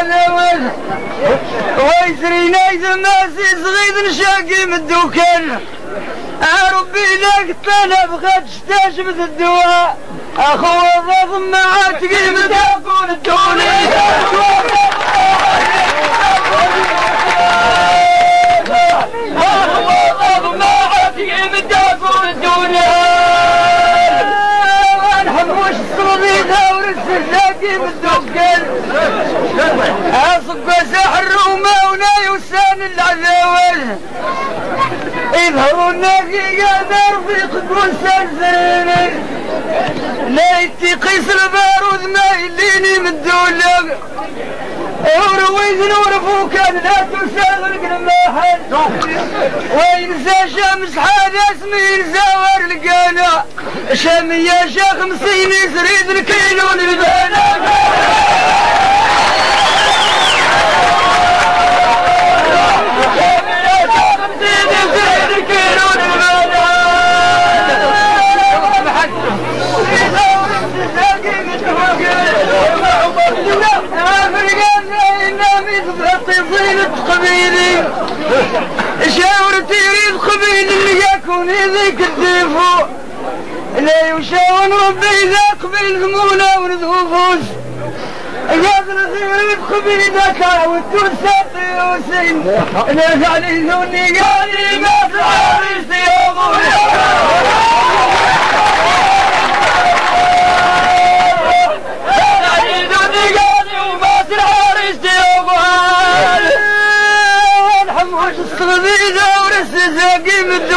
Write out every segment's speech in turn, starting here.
العذاب ويسري نايز ماسي صغير نشاقي من الدوكان ربي لك طلب غد شتاش مثل الدواء. أخو ضاف ما عاتقي من تكون الدوني. أخو اصب سحر ومونا يوسان العذاوز يظهروا الناقي قادر في قدوس الزرين لا يتقيس البارود ما يليني من الدولة. ورويز نور فوكان لا تساغرق المحل وينسى شمس حاجة اسمي زوار القانا شامية شا خمسين سريد الكيلو البانا شاورتي يريد قبيل اللي يكون ذيك الديفو لا يشاون ربي ذا قبيل ذمونا ونذوفوس قادر يريد قبيل ذاك والتوسطي وسين. لا زعلي ذوني قالي ما تعرف الصغيرة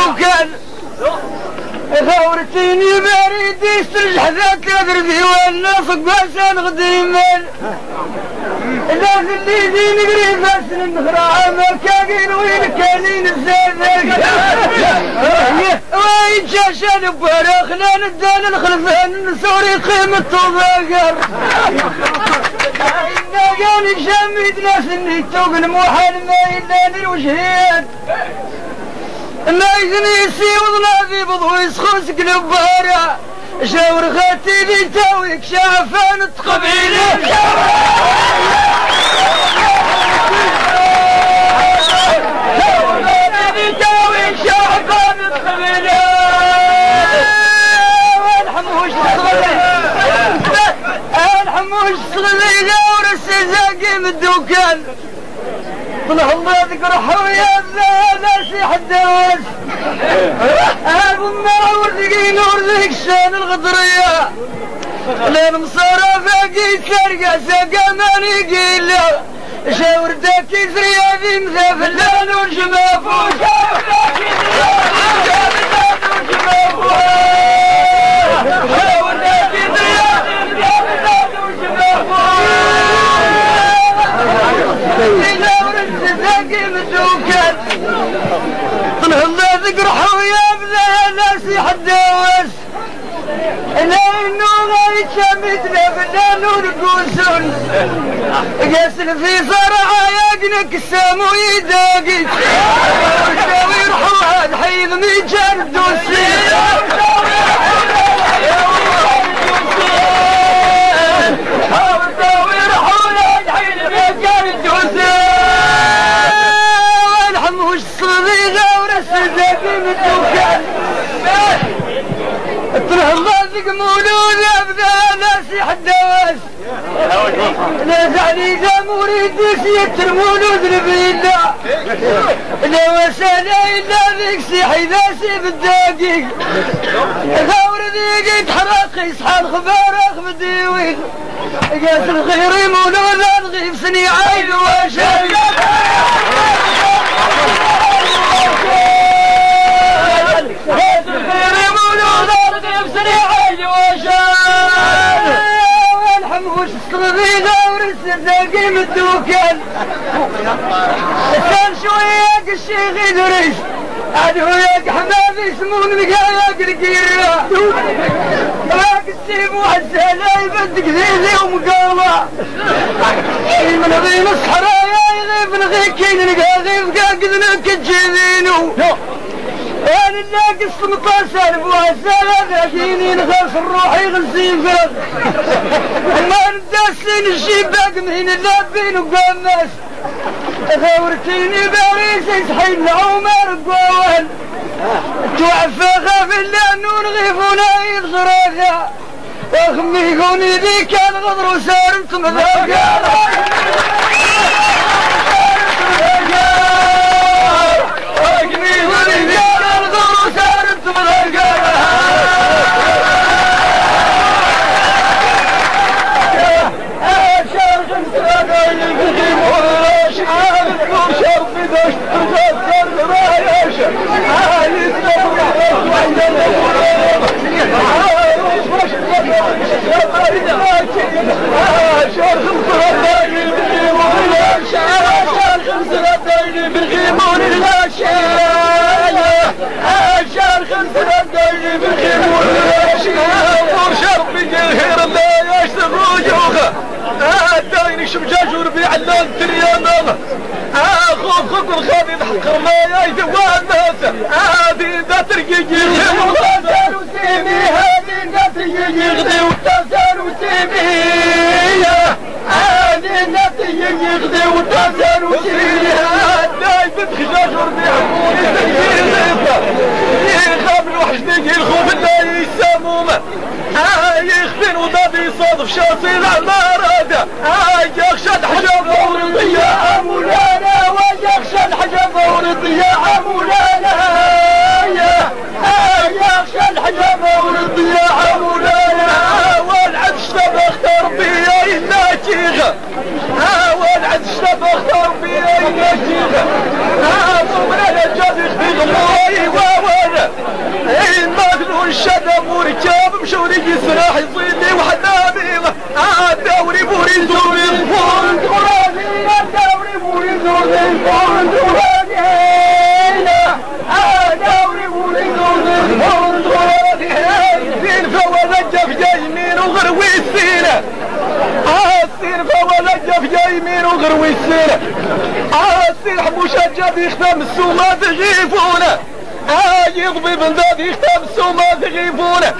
الدكان ثورتيني بريد يسترجح ذاك قدر ديوان نافق باسان غديمان لا اللي دين قريب بس النخرة ما كاقين وين كانين الزادك وين جاشان بوارا خلال الدال الخلفان سوري قيمة طباقر إنا قال شامي ناس اللي توق الموحل ما إلا الوجهيات ما يزني يسيوض نادي بضو يسخوس قلبارا شاور خاتي لي تاويك شافان تقبيلي. شاور خاتي لي تاويك شافان تقبيلي. الحموش الحموش صغيرة ورس زاقي من الدكان طلع الله ذكر حويا ناسي حداس ابو النار ورزقين ورزق شان الغدرية. لين مصارى فاقي سرقة ساقا ماني قيلة شاور داكي سريا في مثافل لا نور شمافو شاور داكي سريا في مثافل شمافو شاور ذكر حويا بلا ناسي حداوس لأنه ما يتشمت لا بلا نور قوسون قاسل في صرعة يقنك السامو يداقي. وشاوي روحو هاد حيض ميجان الدوسي نازعني ذا مريد سيت المولود البيلا. لا وسالا إلا ذيك سيحي ذاسي بالدقيق ثور ذيك يتحرق يصحى الخبار اخ بديوي قاس الخير مولود الغيب سني عيد وشاي الصغيرة ورسل من الدوكان كان شوية الشيخ يدرس عدو ياك حماد يسمون مقاياك القيرة راك السيف وحسالة يبدك ذيذي ومقالة من غير الصحراء يغيب نغيك نلقى غيب قاقد لك الجبينو أنا ذاك السمطة بواسالة ذاكيني نغرس روحي غزيفة ما ندسين الشباك من اللابين وقاماس غورتيني باريس يسحين عمر قوان توعفى غاف اللانون غيفونا يضغراها وخمي يكوني ذيك الغدر وسارمت مذاقا شمجاج وربيع اللون تريانا خوف خوف الخابي تحقر ما يدوان ناس هذه ذا ترقي وتزار وسيمي وسيمي هذه ذا ترقي غدي وتزار وسيمي دايب تخجاج وربيع يخاف الوحش الخوف لا يسموم يخفين وضادي صادف شاصي العمارة يخشى الحجاب ورضي يا مولانا ويخشى الحجاب ورضي يا مولانا يخشى الحجاب ورضي يا. مولانا بيا إلا جيغة مولانا جاب يخفي غموي ووانا المغلو الشدم وركاب مشوري يسرح يصيلي وحنابي دوري بوري زوري الفون ترابي دوري بوري زوري الفون ترابي دوري بوري زوري الفون ترابي زين فوالجة في يمين وغروي السينة السين فوالجة في يمين وغروي السينة السين حموشة جاب يختم السومة تغيفونه. يضبي بنداد يختم السومة تغيفونه.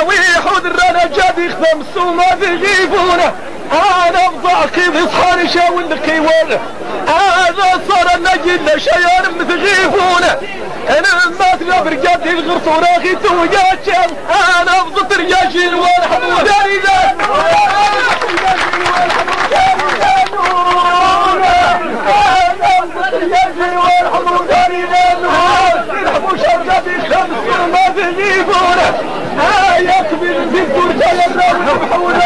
اوي حود الرانا جاد يختم السومة تغيفونه. أنا بضع كيف يصحاني شاول القيوان هذا صار النجل شيان متغيفونه أنا ما تلا برقادي الغرس وراغي تويا أنا بضط رجاجي والحمود داري ذا ما تجيبونه يا كبير في الدور يا الرب محوله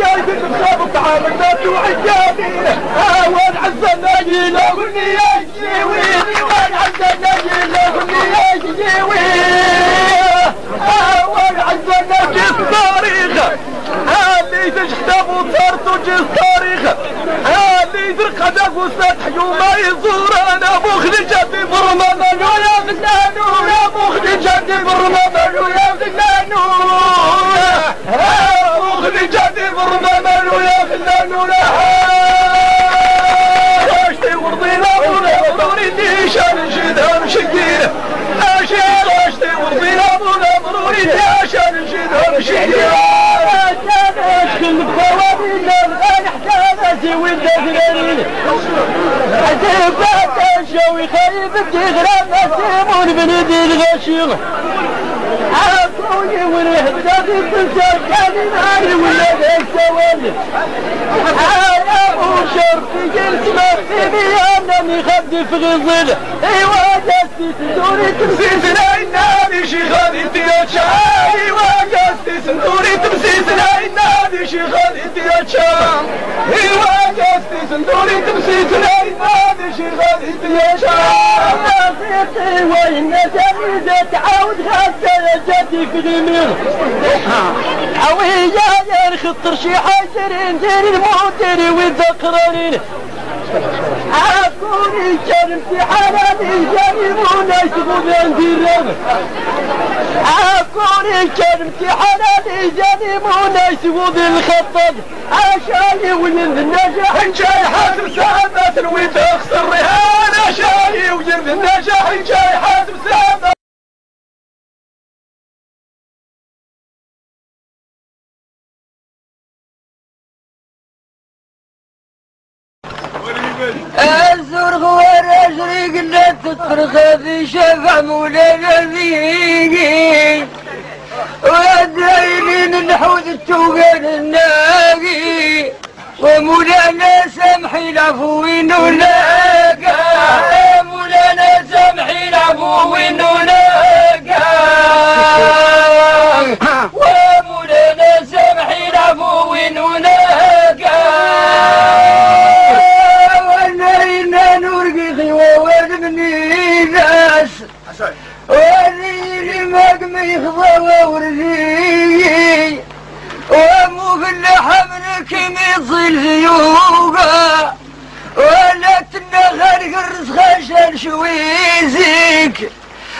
يا يدك بخاف طعام الناس وعجابين والعز الناجي له يجي وين والعز الناجي له يجي وين والعز الناجي التاريخ اللي تجحتب وصارت وجه التاريخ. اللي يزرق هداك وسطح يوم يزور أنا مخرجة برمان ويا فنان ويا مخرجة برمان ويا فنان مخرجة برمان ويا فنان اشتي ورضينا ولا مريدي شان شدها مشكينة اشير اشتي ورضينا ولا مريدي شان شدها مشكينة كل بوابين الغالي حكامتي وانت غريب عذبات الشوي خايب بتغرب نسيمون بنيدي الغشيغ عطوني ونهدد كان ناري ولا ذاك سوالي يا ابو شرطي قلت ما في بيانا يخدي في غزل ايوا جستي تدوري تمسيس النادي شي خديتي يا شاي ايوا جستي سندوري تمسيس النادي شي خديتي يا شام. ايوا جستي سندوري تمسيس النادي شي خديتي يا شام. نصيحتي وين جميزة تعاود غسل جدي في غمير عوية يا خطر شي حاجر ندير الموتر وذكرانين حاكوني كان في حرمي جريمون يشغلون في الرب عاكوني كان في حرمي جريمون يشغلون الخطب عشاني وين النجاح. جاي حاتم سعادات الويت اخسر رهان عشاني وين النجاح جاي حاتم سعادات What الزور هو الرجل قلت تفرخ في شفع مولانا فيه والدايلين الحوت التوقان الناقي ومولانا سامحي العفو ونولاقى مولانا سامحي العفو ونولاقى ومولانا سامحي العفو ونولاقى وذيلي مقم يخضوى ورزي وامو في اللحمرك ميطل زيوقا ولا تنغر قرص خشن شويزك.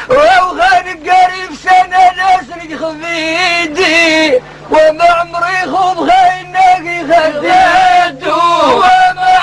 وغن قريب سنة نسرق خفيدي وما عمري خوب خينك خديدو وما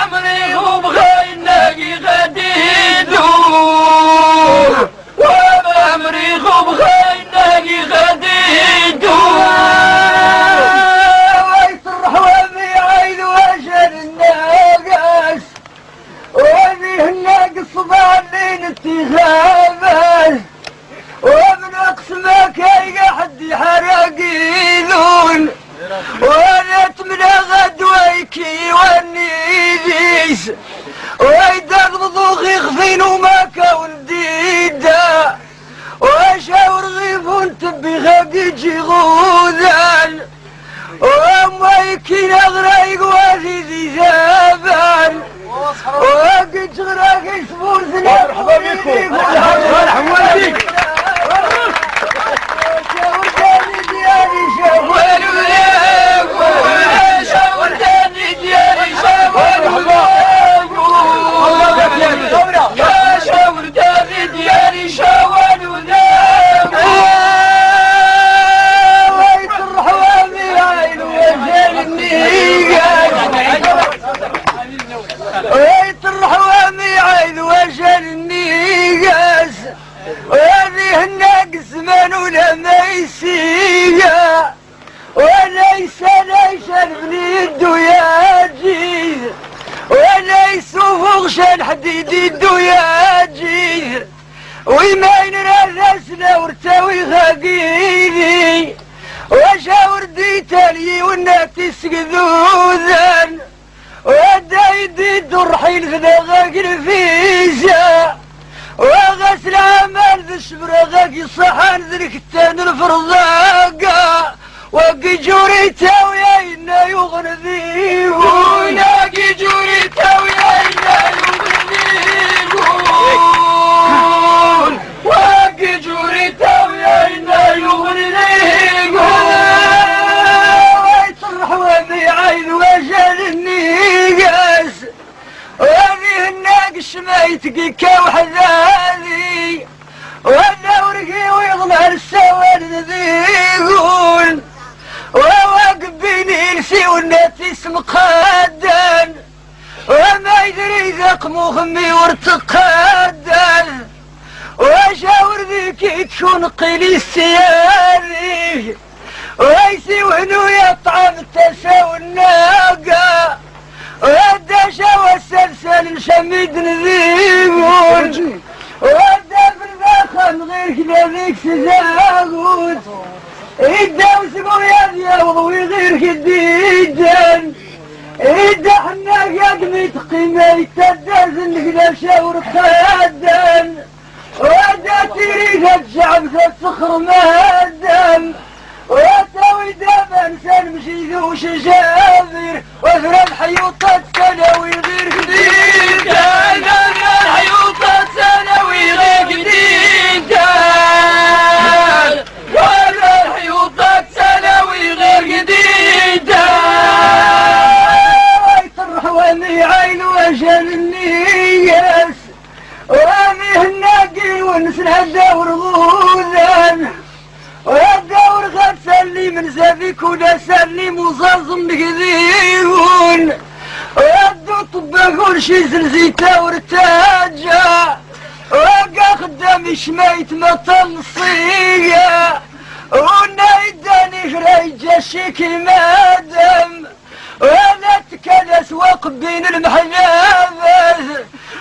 بين المحجاب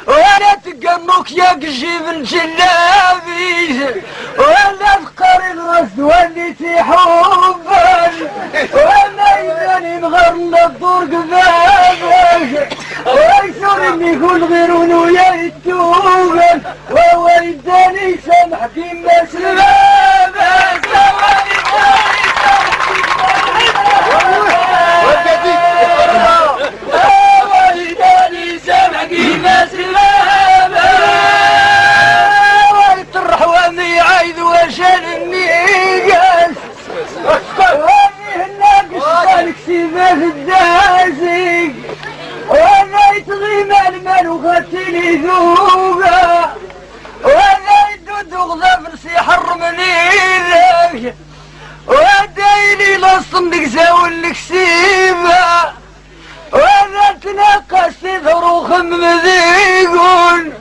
ولا تقمك يا قجيب الجلابي ولا فقر الغث واللي تحب وأنا يداني مغرنا الدور قبابك ويسر اني كل غير ونويا يتوبك وهو يداني سامح كيما سلامك المال وغتني ذوقا. وأنا يدود وغضب سيحر من إيدك ودايلي لصندق زاول لك سيما. وأنا تنقص ذروخ مذيقون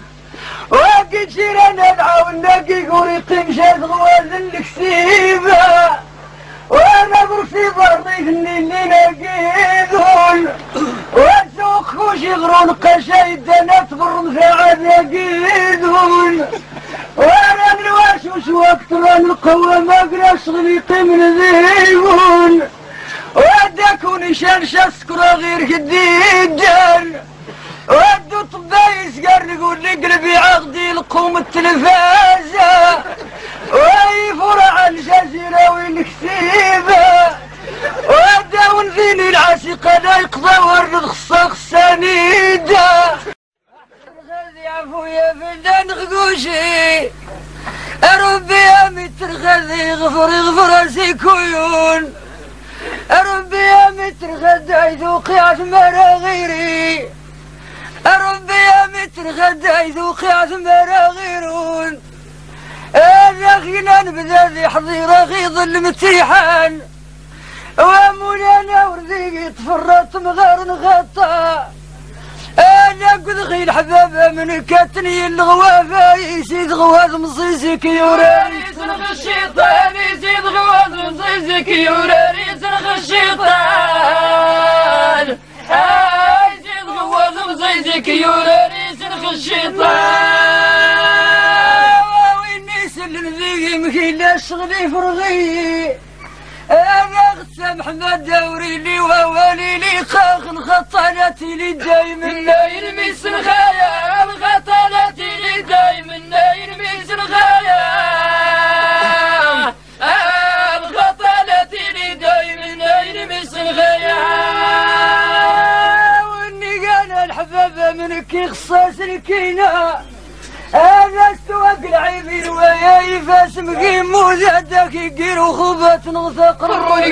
وقد جيران العون نقيق يقيم شاد غواز الكسيبة وأنا برسي برضي اللي نقيدون واسوق خوش يغرون قشايد أنا تبرم ساعات نقيدون وأنا من واشوش وقت ران القوة ما اقرا شغلي قيم ذيبون وداكون شان شسكرا غير جديدان ودو طبايس لي قلبي عقدي لقوم التلفازة. وي فرع الجزيرة والكسيبة ودا ونزيني العاشقة لا يقضى ورد خصا خسانيدة غادي عفويا فدان غقوشي ربي يا متر غادي غفر غفر سيكويون ربي يا متر غدا يذوقي عثمر غيري. ربي يا متر غدا يذوقي عثمر غيرون. انا غينا نبدا ذي حضيرة غيظ المتيحان. ومولانا ورزيقي تفرط مغار نغطى أنا قد غي الحبابة من كاتني الغوافة يزيد غواز مصيصي كيوراني سنغ الشيطان يزيد غواز مصيصي كيوراني سنغ الشيطان يزيد غواز مصيصي كيوراني سنغ الشيطان ويني سلم ذي مكيلا شغلي فرغي أنا غسام حمد دوري لي وولي لي خاخ خطالتي لي جاي من الليل ميس الخايا الغطالة لي دايما الليل ميس الخايا منك يخصص الكينا أنا استواق العيبين ويا يفاس مقيم وزادك يقير وخوبة نغثق قرون قرون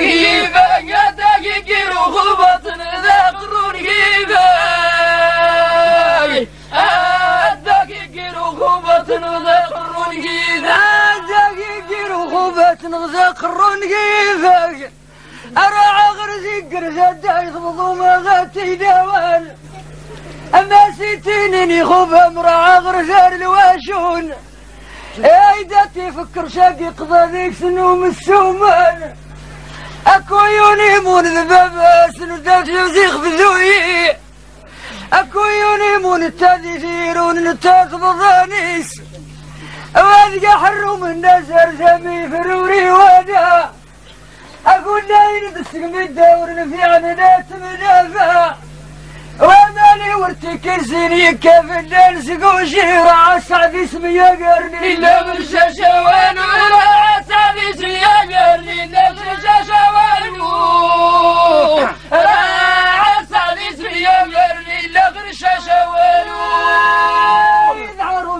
قرون هذاك يقير وخوبة نغثق بضومة غاتي دوال أما سيتيني خوبة مراعى غرزة الواشون. ايدا تفكر شاقي قضى ذيك سنوم السومان أكو يونيمون ذبابا سندات يوزيخ بذوي. أكو يونيمون التاذيرون التاذ بضانيس. وادقى حرو من نزر زمي فروري وأنا أقول لاين بسقم الدور في عنات مدافع ومالي ورتكر زيني كيف الليل سقو شيرا عسعد اسمي قرني. إلا من شاشوان ولا عسى يا قرني. إلا من يا قرني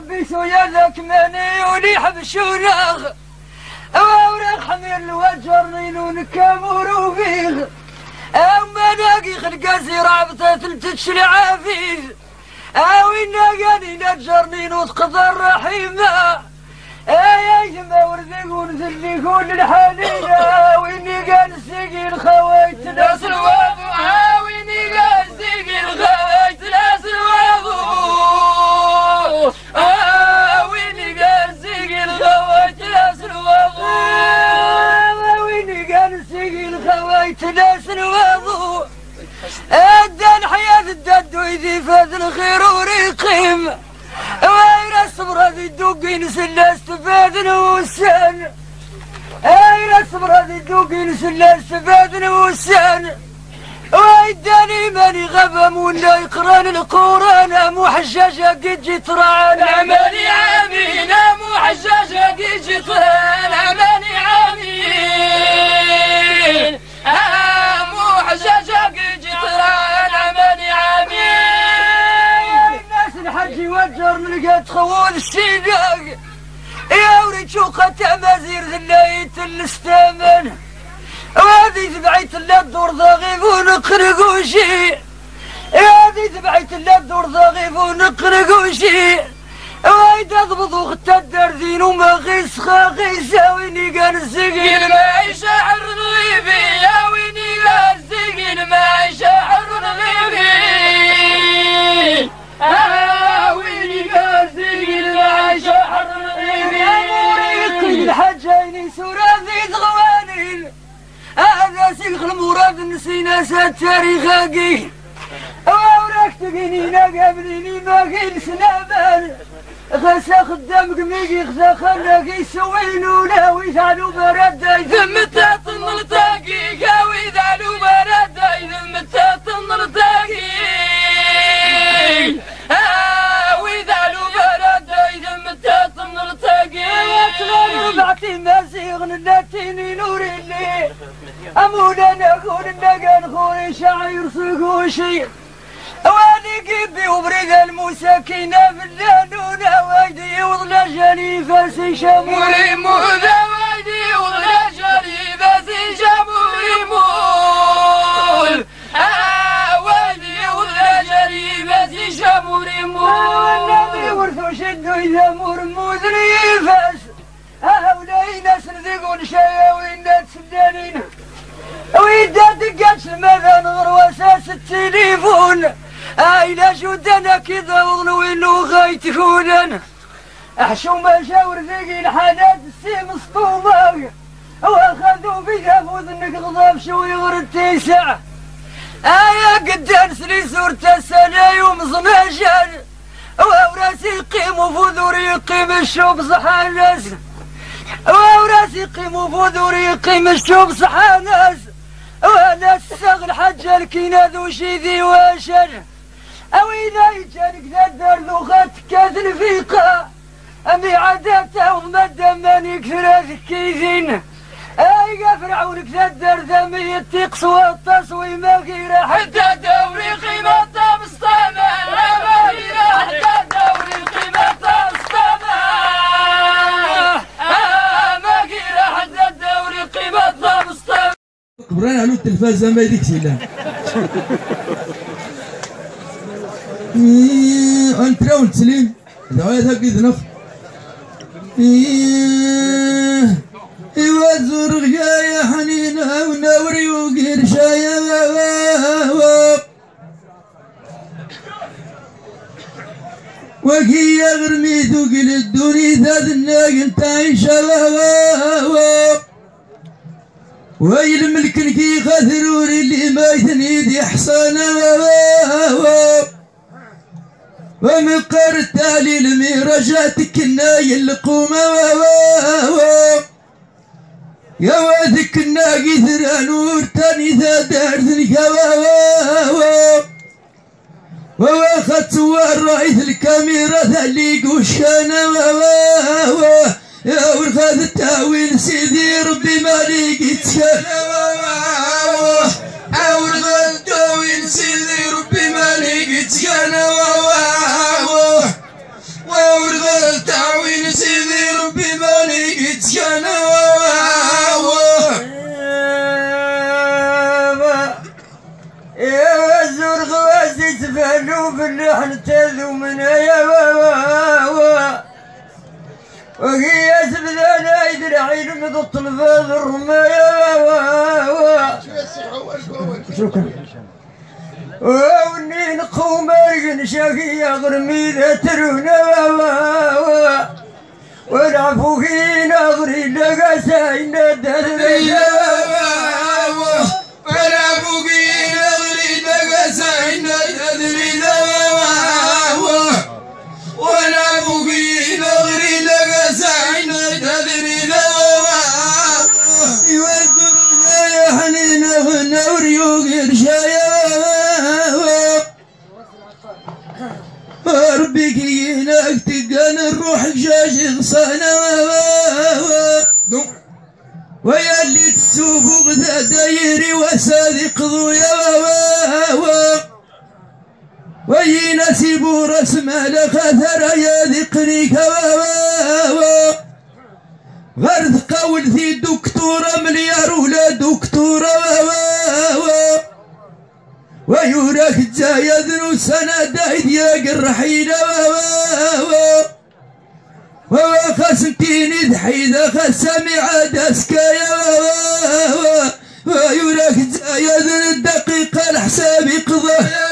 من سويا ذاك ماني ولي حبشوناغ اوراق حمير الوجر نون كامور فيغ أما ناقي خلق رابطة تلتش عافيز اوي ناقاني نجرني نوتقضى الرحيمة. أي يما ورزقون ذليكون الحنينة. ويني قال سيقي الخويت ناس الوابو عاويني قاسيق الغايت ناس الوابو فويت ناس وضوع ادن حياة الدد ويذي فات الخير وريقيم. وين الصبر هذي الدوقي نسلاس تفادن وسان أين الصبر هذي الدوقي نسلاس تفادن وسان ويداني ماني غبم ولا يقران القرآن محججة قد جيت رانا ماني عامين محججة قد جيت رانا ماني عامين محججة قد جيت رانا ماني عامين الناس الحج يوجر نلقى تخول السيداق. يا وريد شوقة مزير ذلايت الاستمن. وهذه تبعيت لا الدور ضغيب ونقرق وشي هذه تبعيت لا الدور ضغيب ونقرق وشي وايد أضبط وخت الدردين وما غيس خاغيس ويني كان السقين ما يشعر غيبي يا ويني السقين ما يشعر غيبي. ويني السقين ما يشعر غيبي. الحجيني سورة ذي غوانين هذا سيخ المراد نسينا التاريخ هاقي وراك تقينينا قبليني ما قيل سنابان غسا خدام قميقي غسا خلاك يسوينو لا ويزعلو برد. ثم قاوي ذالو برد. ثم التاقي؟ ويذالو برد ثم تاطن التاقي ربعتي مازيغ نلاتيني نور اللي أمونا نقول النقان خوي شعير سقوشي. واني قبي وبريد المساكين في اللانونا وايدي وضلا جنيفة سي شمولي مولي موذا ويدي ولا شريبة سي شمولي مول شريبة سي شمولي والنبي مول ورثو شدو إذا مرموذ ريفاس هؤلاء ناس نذيقون شياوين تسدانين وإذا دقات المذن غير أساس التليفون. أين جودنا كذا وظنوين وغايتكونا أحشو مشاور ذيقي الحالات السي مسطوبة وأخذوا بيها فوذنك غضب شوي غير التسع آيا قدام سلي صورة السنة يوم صناشان ووراسي يقيم وفذور يقيم الشوب صحا ناس ووراسي يقيم وفذور يقيم الشوب صحا ناس وأنا السغل حج الكينا ذو شيذي واشر. أو إذا يجانك ذا دار لغات كاذن فيقا أمي عاداته ومدى ماني كثر كيذين أي فرعونك ذا دار ذا يتيق سوى التصويم غير حتى دوري قيمة مصطفى حتى دوري قيمة مصطفى ما قيل حتى دوري قيمة مصطفى كبران على التلفاز ما يديك سيلا أنت راون تسليم دعوات هكي ذنف ايوا زور يا حنينة ونوري وقير شايا وكي يغرمي تقل الدنيا ذات الناقل تعيش ويل ملك كي خاثرور اللي ما ذي حصانة ومن قار التالي الميراجاتك الناي القومة يا واذك الناقي ثرى نور تاني ذا دار ذنك وواخد صور رئيس الكاميرا ذليق وشانا يا ورخاذ التأويل سيدي ربي ما لقيت يا ورخاذ التأويل سيدي ربي سيدي ربي ما لقيت تفعلوا باللحن تاذو من يا واوا وهي سبذانا يدرعي المضط الفاض الرمايا واوا شكرا. وني نقوم ارقن شاكي غرمي ذا ترونا واوا والعفو في نظري حسين أدري دواه ولا بقي نغري لك حسين أدري دواه يوسف يا حنين ونور يوقر شياه ربك ينك تقن الروح جاش غصانه ويا اللي تسوق غدا دايري وسادق ضويا وينا سيبو راس مالك أثر يا ذقني غرد قول في دكتورة مليار ولا دكتورة ويوراك تزايد سنة دايد يا قرحيلة وخسمتيني دحيدة خسامي عاد اسكايا ويوراك تزايد الدقيقة الحساب قضايا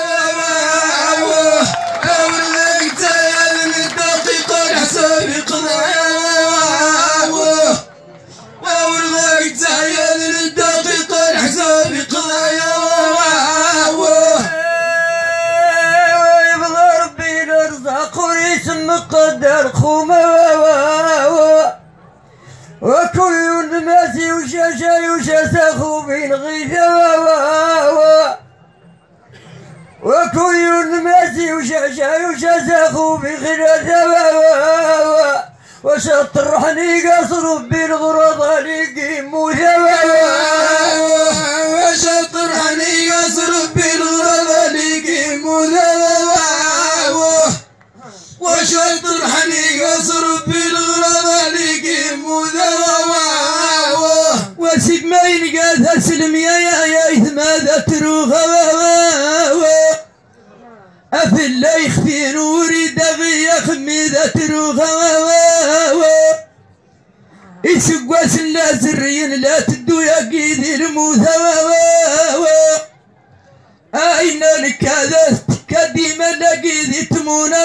مقدر خومة وكل الناس وشاشا يشاسا خوبين غيثا وكل الناس وشاشا يشاسا خوبين غيثا وشطرحني قصر بالغرض عليك موثا وشطرحني قصر بالغرض عليك وشطر حني قصر بالغرض عليك مذوى وسيق ما ينقاذ اسلم يا يا يا ماذا تروغ. افل لا يخفي نوري دغي يخمي تروغ. يسقوا سلا سرين لا تدو يا قيدي الموثى أين لك هذا كديما لقيدي تمونا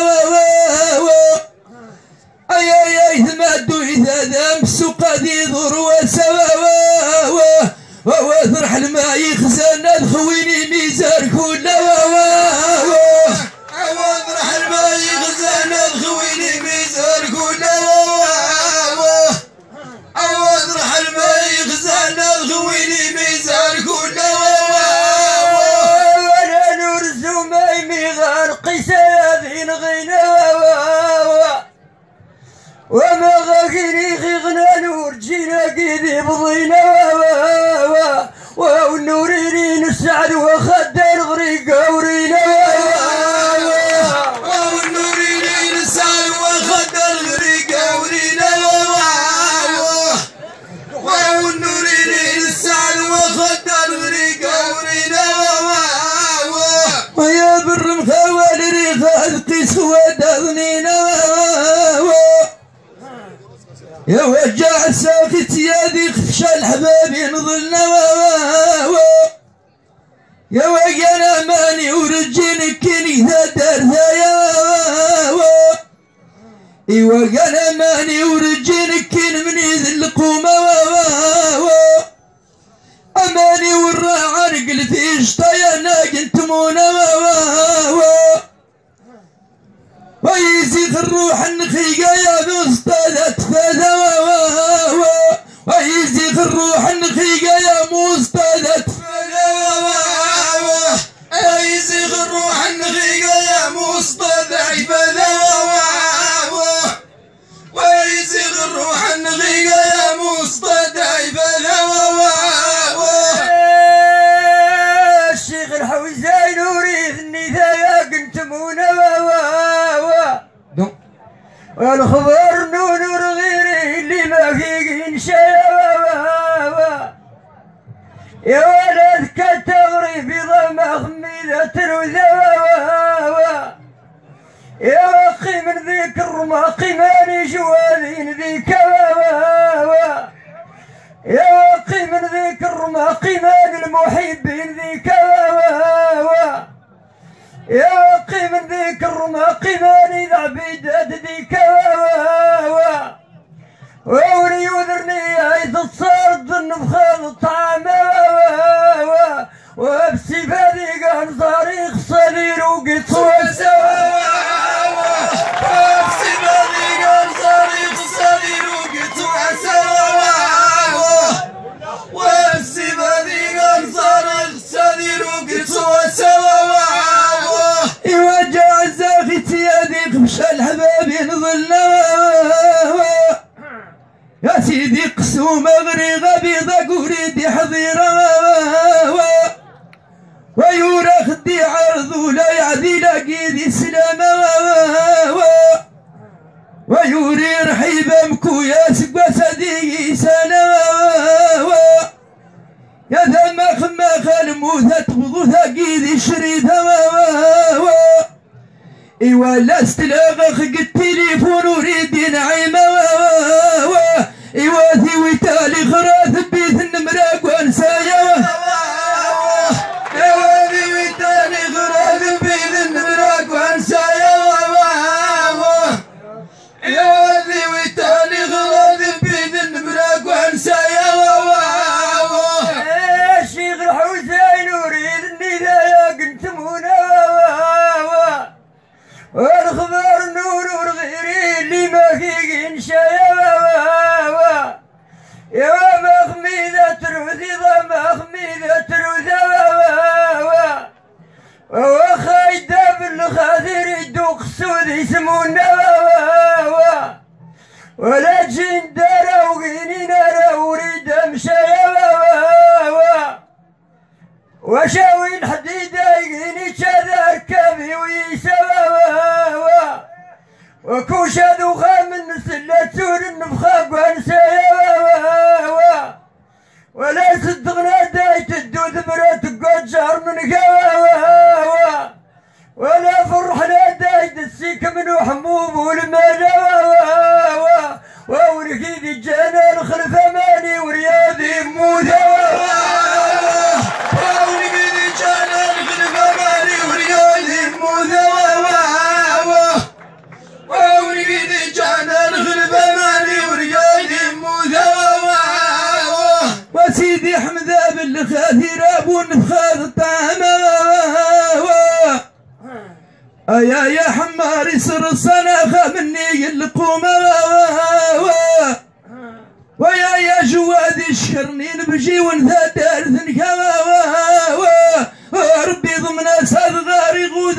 أي أي أي ثمادو إذا ذم سقدي ضر وسوا وثرح الماء يخزن الخويني ميزار كل الماء يخزن الخويني ميزار كل وثرح الماء يخزن وما غاكيني غيغنا نور جينا كيدي بضينا ونوريني السعد وخدر غريق ورينا ونوريني السعد وخدر غريق ورينا ونوريني السعد وخدر غريق ورينا ويا بالرمخة والريخة القيس ودغنينا يا وجع الساكت يا ذي خفش الحباب نظلنا يا وجنا ماني ورجينك كني ذا دار يا اي وجنا ماني ورجينك كن من ذي القومة اماني والراعي قلت إيش طيانا قلت مونا ويزيد الروح النخيقة يا مصطلة فذا ويزيد الروح النخيقة يا مصطلة ويزيد الروح النخيقة يا مصطلة فذا ويزيد الروح النخيقة يا مصطلة فذا الشيخ الحوزين وريث النثايا كنت مونا والخبر نور غيري اللي ما فيك انشاء يا ولد كتغري في ضمة خميدة تروذا يا وقي من ذيك الرماقي ماني جوالين ذيك يا وقي من ذيك الرماقي مان المحبين ذيك يا وقي من ذيك الرماقي ماني ذا عبيدات ذيك ووري وذرني عيد الصرد النفخاذ الطعام. وأبسي فادي قال صاريخ صدير وقيت سوا خال موثة تبغوثة قيدي شريثة إيوا لا استلاغ خق التليفون وريدي نعيمة إيوا ثي ويتالي خراث بيث النمراك وأنسايا. غادر يدوق يسمو يسمونا ولا جين دارا وغينينا نارا وريد مشايا وشاوي الحديدة يغيني شاذا ركابي ويسوا وكوشا دوخا من سلة سور النفخة وانسايا ولا صدقنا دايت الدود برات قد جار من قوا ولا فرحنا دايد السيك من حموم والمالا وا وا وا ولقيت جانا الخلفه يا يا حمار سر الصناخة مني القومة ويا يا جوادي الشرني نبجي ونثاد ارثن كما ربي ضمن اسد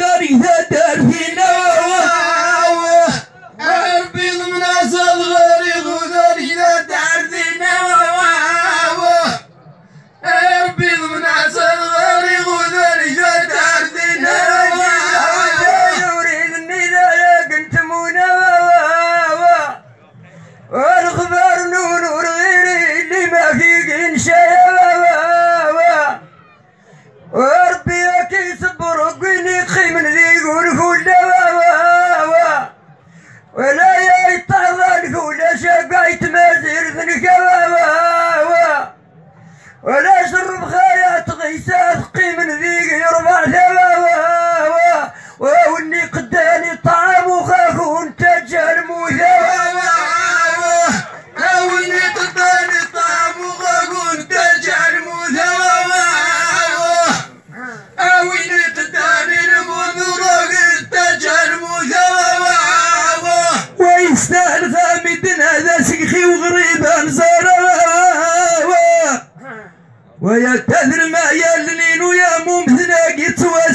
غاري ثاد ولا يتحضنك ولا شبع من ذنك ولا شرب خيات غيسات قيم ذيك يربع ثمان وغريب زراوة ويا كثر ما يا الليل ويا ممثنا قتوى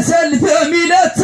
وذيك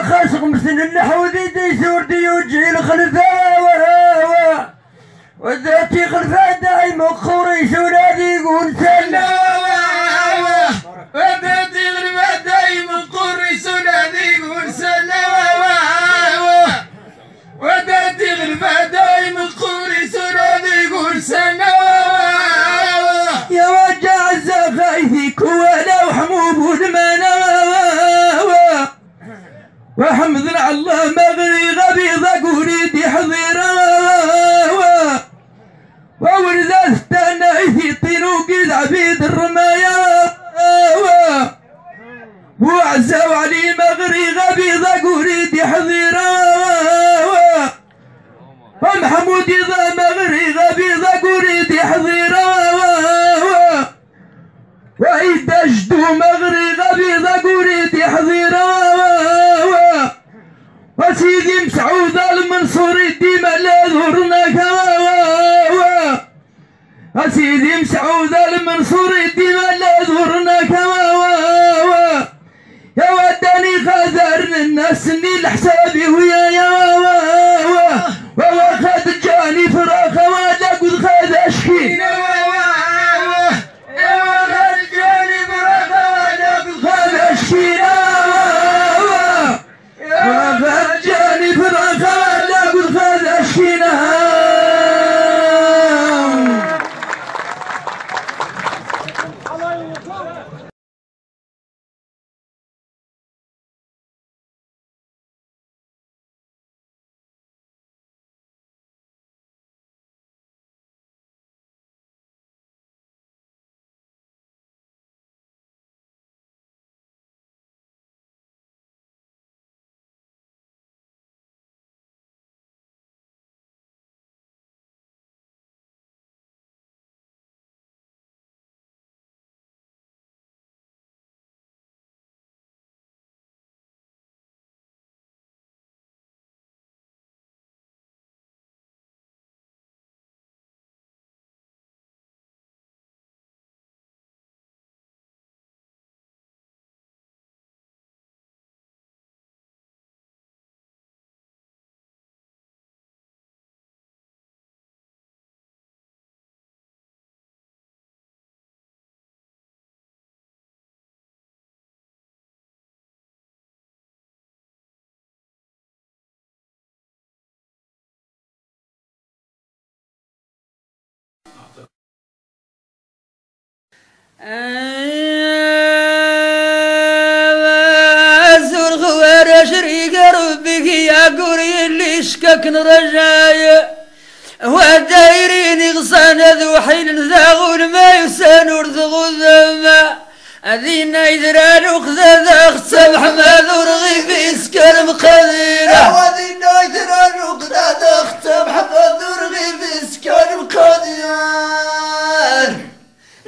وهو خاص مسن النحودي دي سور دي وجهي الخلفاء وذاتي خلفاء دايما خوري سولادي يقول سلام. وحمد على الله مغري غبيضة قريد يحضر وورد استنى في طين وقيد عبيد الرمايا وعزا علي مغري غبيضة قريد يحضر ومحمود إذا مغري غبيضة قريد يحضر وإذا جدو مغري غبيضة قريد يحضر وسيدي مسعود المنصور الديما لا ظهرنا وسيدي مسعود المنصور الديما لا ظهرنا يا وداني خذرن الناس اني لحسابي ويا يا واخد جاني فراخ ولا قد أشكي. نرجاي. ودايرين غصان ذو حين ذاغون ما يسان ورثغو ذما أذين يدران وخذا ذا خصب حماد ورغي في سكر مقديرة وذي نايدر الرقدة تختم حفظ رغيب إسكان مقدير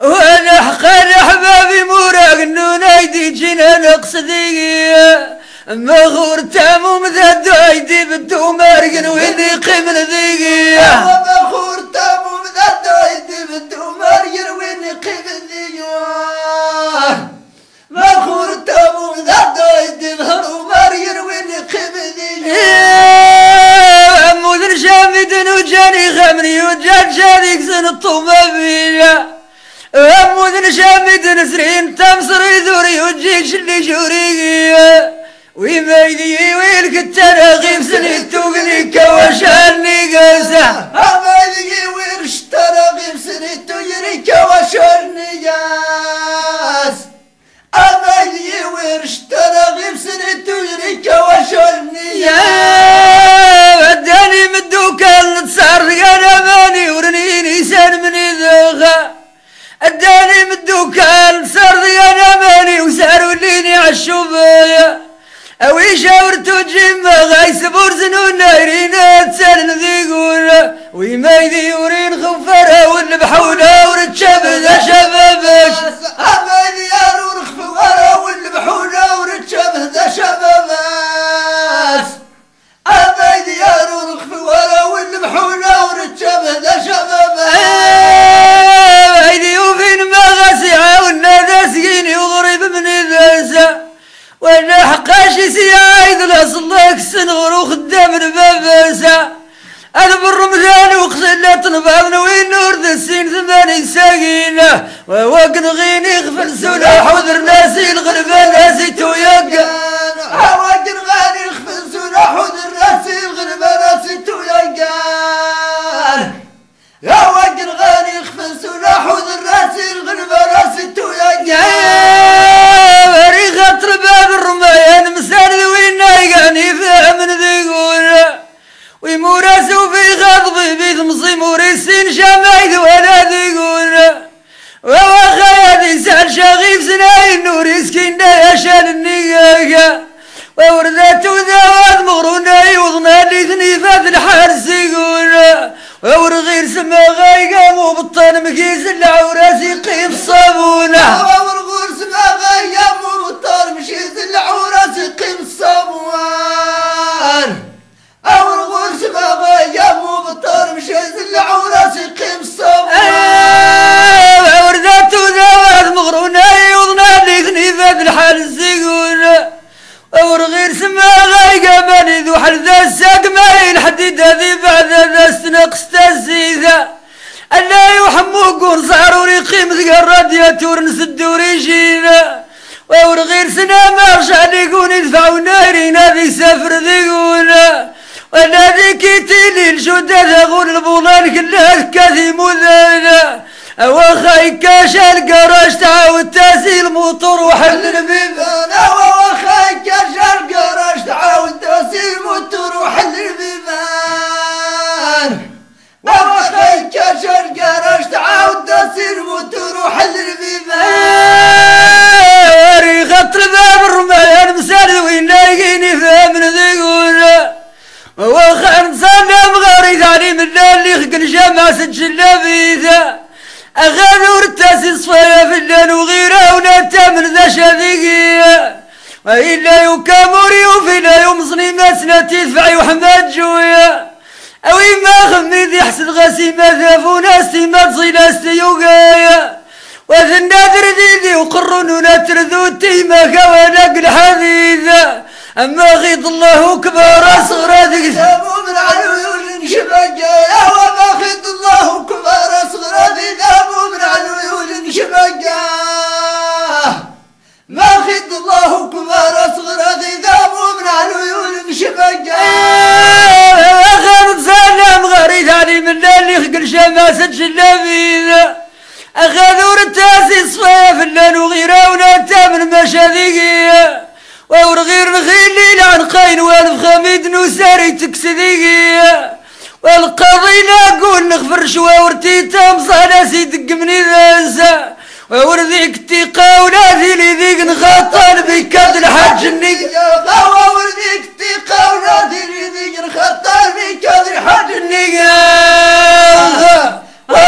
وأنا حقا احبابي موراق النون ايدي جينا نقصدي مغور تام ومذد ايدي بدو مارقن ويني قيم ذيقي تامو من الدايد بدو مارير وين قيم الديار بخور تامو من الدايد بهرو مارير وين قيم الديار مدن شامد وجاني وجان شارك سن نسرين تمصري ذوري وجيك شلي ويما يدي ويلك التراغيب سني توقني كواشاني قاسة أمالي ويرش تراغيب سنتو يريك وشرني جاس أمالي ويرش تراغيب سنتو يريك وشرني يا بداني من الدوكان نتصار أنا ماني ورنيني سان من ذوغا اداني من الدوكان صار أنا ماني وسار وليني عالشوبايا أوي شاورتو جيما غايس بورزن نايرين تسال ذيقول ويما يديورين والبحولة ورتشاب ذا شبابش أرور خفوارا والبحولة ورتشبه ذا شباباس أمالي أرور خفوارا والبحولة ورتشبه خلق الجامع سجل بيذا أغاني ورتاسي صفايا في الليل وغيره ونتا من ذا شذيقية وإلا يكاموري وفينا يوم صنيمة سنة تدفعي وحماد جويا أوي ما خميد يحسد غسيمة ثافونا ستيمة صيلة ستيوغايا وذنا درديدي وقرنونا ترذو تيمة كوانا قل حديثة أما غيض الله كبار ذيك ذهبوا من العيون شبقا وما خد الله كبار صغرى ذهبوا من شبقا ما خد الله كبار صغرى ذهبوا من العيون شبقا أخذ سلام غريد علي من اللي خقل شماسة شلابيذة أخذ ورتاسي صفاف اللان وغيره ونتا من مشاذيقية وورغير نخيلي لعن قاين وألف خميد نساري تكسديقية والقاضي نقول نغفر شوا ورتيتا مصانا سيدق مني ذنسا وورذيك تيقا ولا ذي ذيك الحاج النقا يا قهوة ورديك تيقا ونادي ذيك الخطر في كادر حاج النقا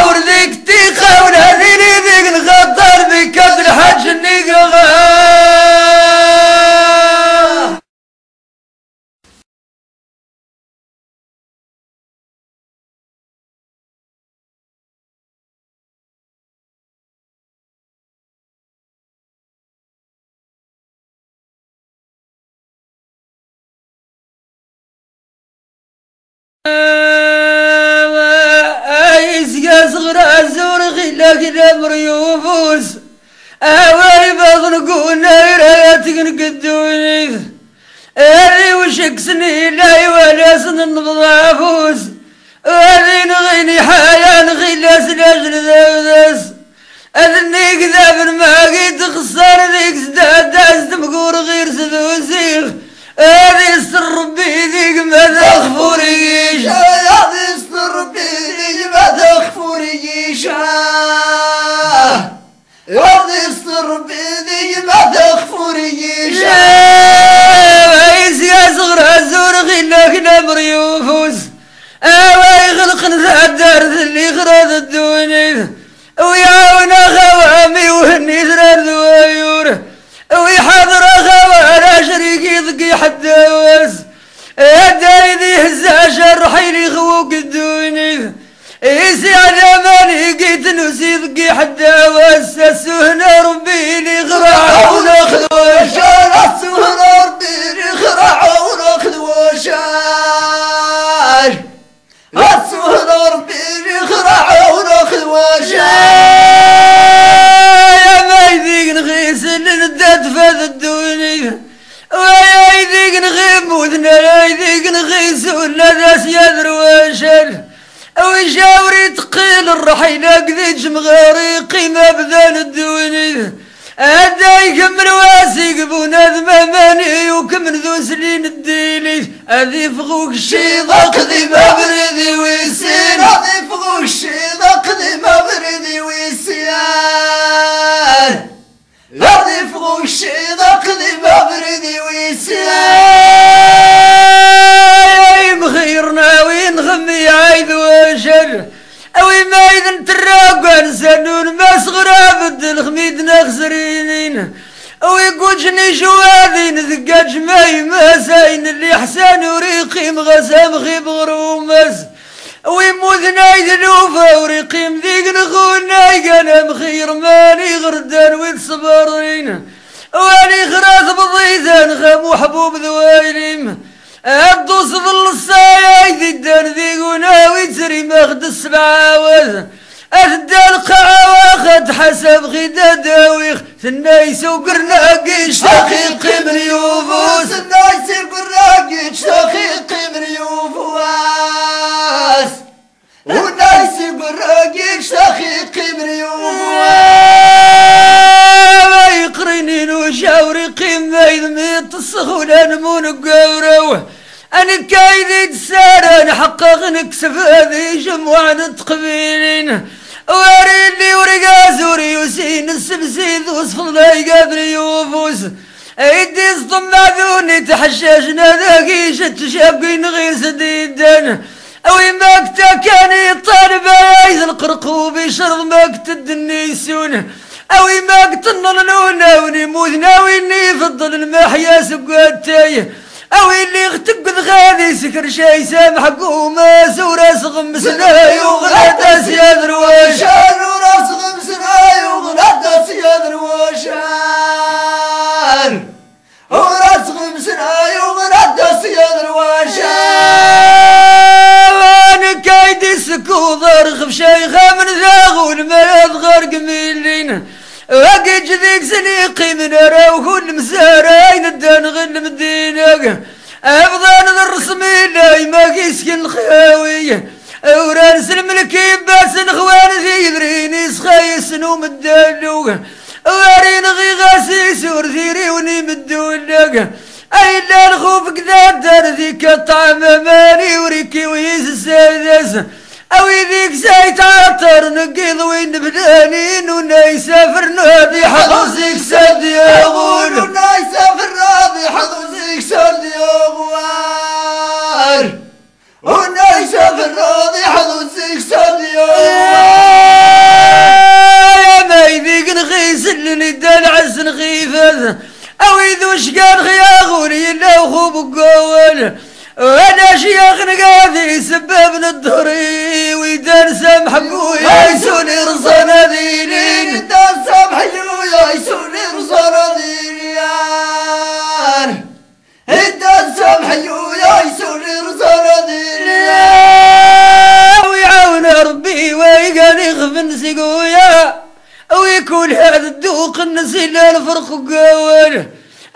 ورديك تيقا ونادي ذيك نخاطر بكاد الحاج النقا ايس يا صغر الزور خلاك الامر يوفوس اواي بضن قونا يراياتك نقدوني هذي وشك سنين لا ولا سن النبضافوس هذي نغيني حالا نغيلا سلاجل ذاوداس أذني كذاب ما قيت خسر ذيك داز مقور غير سدوسيخ هذي السر ربي ذيك ما تخفوريش يا ذي بيدي ما تخفوريش عايز يا صغر الزور غيلك نمر يوفوس اواي غلق نتعدر اللي ويعاونا خوامي شريكي ذقي حداوس هدايدي هزا شرحي لي خوك الدوني إيسي على مالي قيت نسي ذقي حداوس السهنا ربي لي غرع وناخذ وش وشان. السهر بيري خرع وناخذ وشاش السهر بيري خرع وناخذ وشاش يا ما يذيق نغيس ندات فاذ الدوني يذيق نغيب وذنا لا يذيق نغيس ولا ناس يدرواشر ويشاوري تقيل الرحيلة قذي جمغاري قيمة بذان الدوني هدا يكمل قبونا ذماماني وكمن ذو سلين الديلي هذي فغوك شي ضاق ذي ما بريدي. المحيا سقوتي اوي اللي اختقد غادي سكر شي سامح قوما سورة صغم سناي وغلات سياد شان وراس غمسنا وغلاد سياد الوشان وراس غمسنا وغلاد سياد وأنا كايدي سكو ضرغ بشيخة من ذاغون ما يضغر قميلين. واقي جذيك سنيقي من راوه المسارين الدان غل مدينة. أفضل الرسمي لا ما كيسكن الخياوي ورانس الملكي باس خوان ذي يدريني سخايس نوم الدلوغ وارين غي غاسي سور ذيري وني مدولق أي لا الخوف كذا دار ذيك الطعم مالي وريكي ويز السادس أو ذيك عطر نقيض وين بدانين ونا يسافر نادي حظوزك سد يغول ولنا يسافر راضي حظوزك سد يغوار ولنا يسافر راضي حظوزك سد يغوار يا ما يذيق نغيس اللي ندال عز نغيفه أو يذوش كان خياغوني إلا وخوب قول وأنا شيخ نقاذي سبب الدهري ويدان سامح ابويا يسوني رصنا دينين انت سامح يا يسوني رصنا دينيان انت سامح يا يسوني رصنا دينيان ويعاون ربي ويقاني خفن سقويا ويكون هذا الدوق النسيل الفرق قول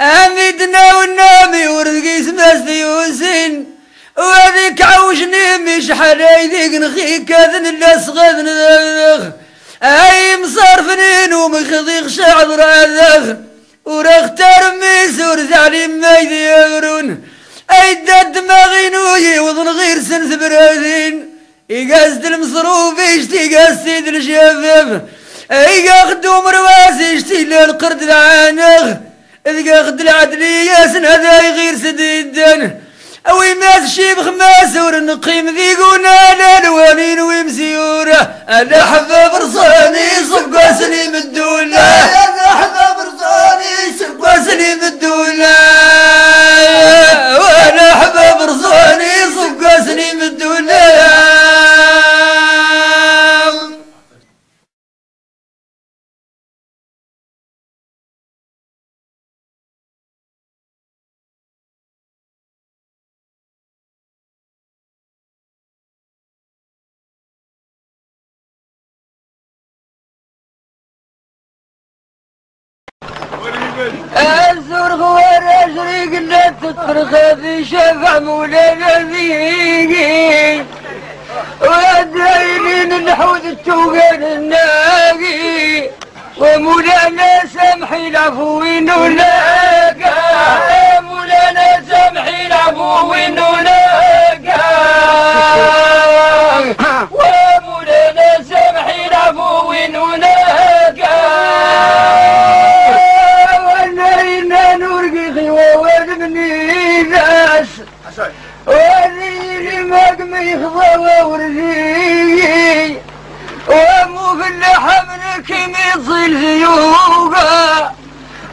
أميدنا والنامي ورزقي سماس يوسين وهذيك عوجني مش حالي ذيك نخيك أذن اللي صغذن ذاغ أي مصارفنين ومخضيق شعر هذاغ ورختار ميسور زعلي ما يديرون. أي داد دماغي نوي وظن غير سنس براذين يقاسد المصروف يشتي قاسيد الشفاف أي خدوم رواسي يشتي للقرد العانغ. اذا خد العدلية سن هذا يغير سديدن أوي ماس شيب خماس ورنقيم ذي قونا الالوانين ومسيورة. أنا حباب رصاني صبقا سليم الدولة. يا حباب رصاني سبا وسليم الدولة. وأنا حباب رصاني صبقا سليم الدولة. قلت تطرخ في شفع مولانا ذيقي ودايلين الحوض التوقان الناقي. ومولانا سامحي العفو ولاقا مولانا سامحي العفو ولاقا مقمي خضوى ورزي ومو في اللحم كيمي تصيل زيوقا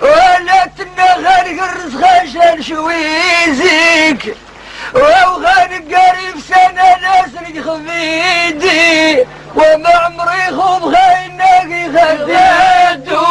ولا تنغر قرص خشن شويزيك. وغان قريب سنة ناس خفيدي. وما عمري خوب خايناقي خديدو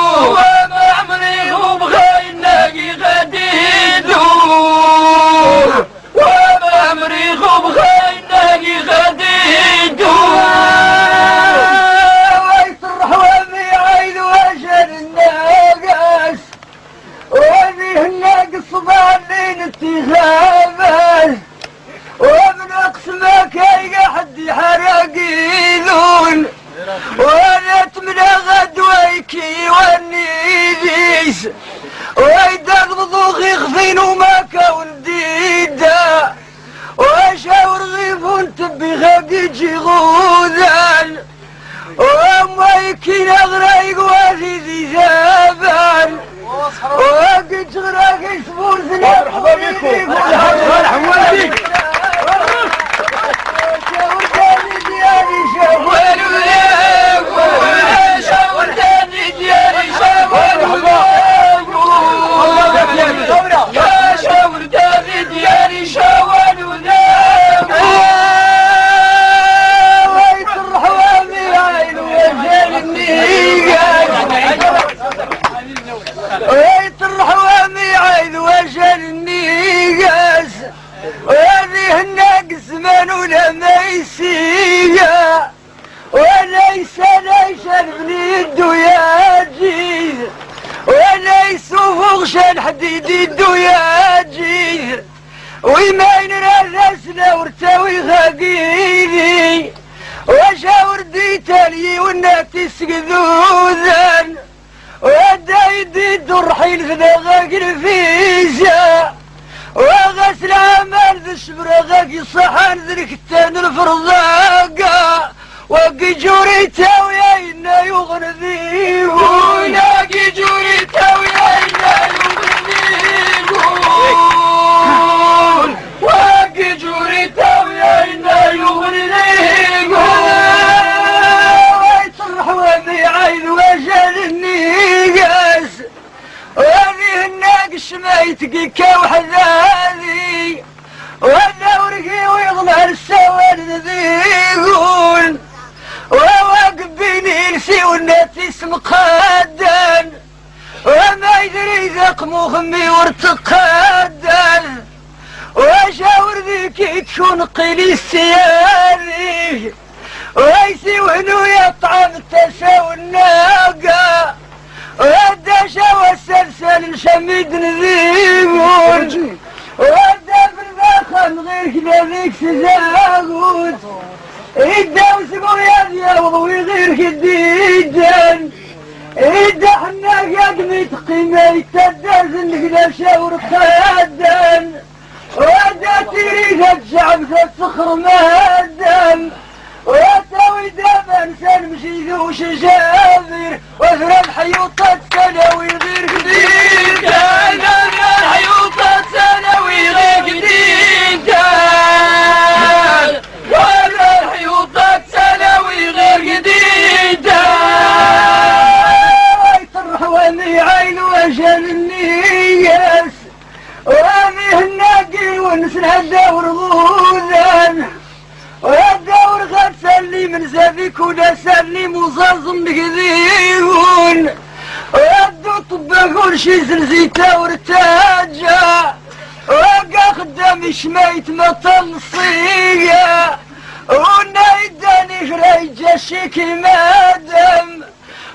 وشك مادم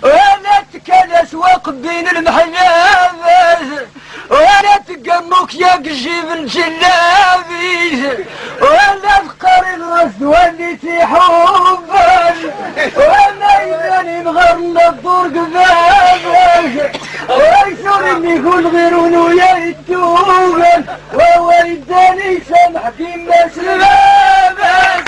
وأنا تكلس وقف بين المحلابس ولا تقنوك يا قجيب الجلابي وأنا تقارن رد واللي تحبك وأنا يباني مغرن الدور قباب ويسر اني يقول غيرون يا يتوبك وهو يداني سمح بما سلابك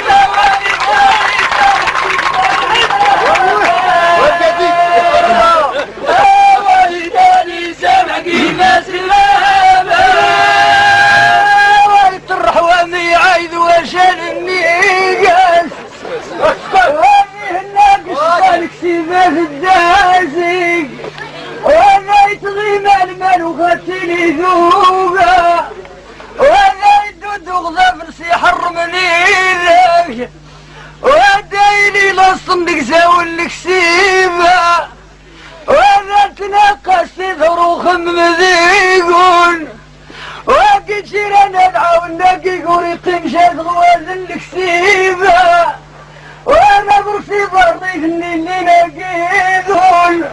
تنشد الوزن الكسيبة وأنا برسي برضي ثني اللي نقيدون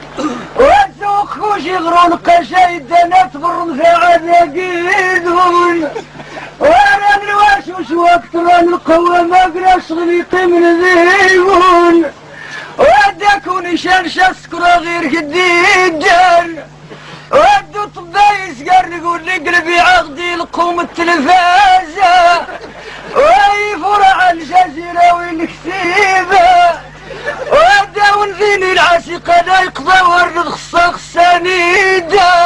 وانسوق خوشي غرون قشاي الدنات برمزة عاد نقيدون وأنا نواش وش وقت ران القوة ما قلاش غليقي من ذيبون واداك ونشان شاسكرا غير كديد ودو طبايس قرن يقول لي عقدي لقوم التلفازة. واي فرع الجزيرة والكتيبة ودا ونزيني العاشقة لا يقضى ورد خصا خصا نيده